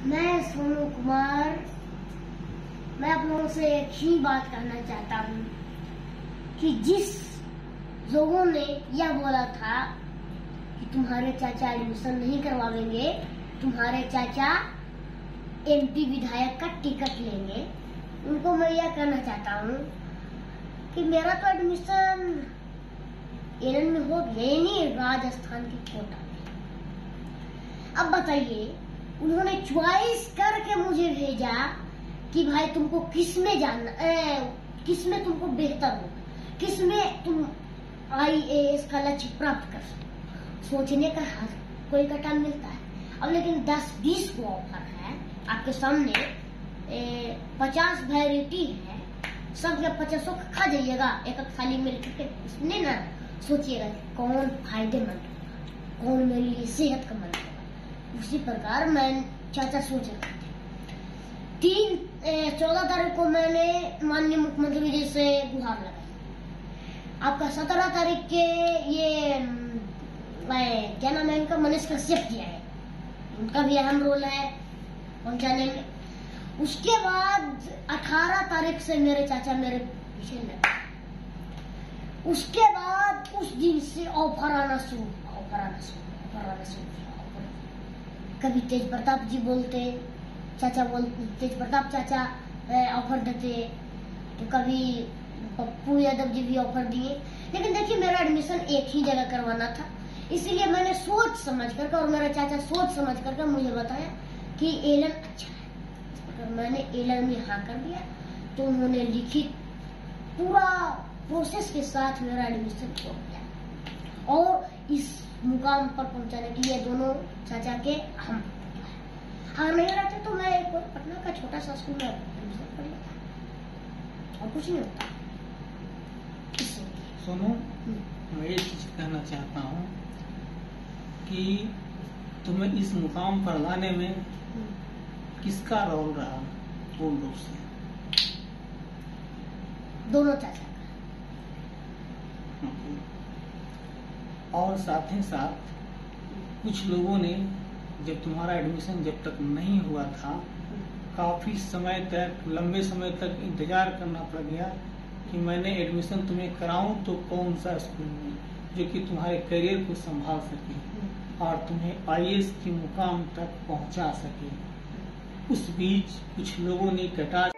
मैं सोनू कुमार। मैं आप लोगों से एक ही बात कहना चाहता हूँ कि जिस लोगों ने यह बोला था कि तुम्हारे चाचा एडमिशन नहीं करवाएँगे, तुम्हारे चाचा एमपी विधायक का टिकट लेंगे, उनको मैं यह कहना चाहता हूँ कि मेरा तो एडमिशन एलन में हो गया नहीं, राजस्थान की कोटा में। अब बताइए उन्होंने चॉइस करके मुझे भेजा कि भाई तुमको किसमें जानना किसमें तुमको बेहतर हो किसमें तुम आई ए एस का लक्ष्य प्राप्त कर सको। सोचने का हर कोई का टाइम मिलता है। अब लेकिन 10 20 को ऑफ़र है आपके सामने ए, पचास वेराइटी है सब जब पचासों खा जाइएगा एक एक थाली में उसने ना सोचिएगा कौन फ़ायदेमंद कौन मेरे लिए सेहत का मंद उसी प्रकार मैं चाचा सोच रहा था। तीन चौदह तारीख को मैंने माननीय मुख्यमंत्री जी से गुहार लगाई। आपका सत्रह तारीख के ये क्या नाम है इनका? मनीष कश्यप किया है उनका भी अहम रोल है पहुँचाने में उसके बाद 18 तारीख से मेरे चाचा मेरे पीछे लगे। उसके बाद उस दिन से ऑफ़र आना शुरू ऑफ़र आना शुरू ऑफ़र आना शुरू कभी तेज प्रताप जी बोलते, चाचा बोलते तेज प्रताप चाचा ऑफ़र देते। तो कभी पप्पू यादव जी भी ऑफ़र दिए। लेकिन देखिए, मेरा एडमिशन एक ही जगह करवाना था। इसीलिए मैंने सोच समझ कर और मेरा चाचा सोच समझ कर मुझे बताया कि एलन अच्छा है। अगर मैंने एलन में हाँ कर दिया। तो उन्होंने लिखित पूरा प्रोसेस के साथ मेरा एडमिशन हो गया और इस मुकाम पर पहुँचाने के लिए दोनों चाचा के हम। हाँ नहीं रहते तो मैं एक पटना का छोटा सा स्कूल में एडमिशन कर लेता। और कुछ नहीं होता। सुनो हम्म। मैं एक चीज़ कहना चाहता हूँ कि तुम्हें इस मुकाम पर लाने में हम्म। किसका रोल रहा पूर्ण रूप से दोनों चाचा। और साथ ही साथ कुछ लोगों ने, जब तुम्हारा एडमिशन जब तक नहीं हुआ था, काफ़ी समय तक, लंबे समय तक इंतज़ार करना पड़ गया कि मैंने एडमिशन तुम्हें कराऊं तो कौन सा स्कूल में, जो कि तुम्हारे करियर को संभाल सके और तुम्हें आईएएस के मुकाम तक पहुँचा सके। उस बीच कुछ लोगों ने कटा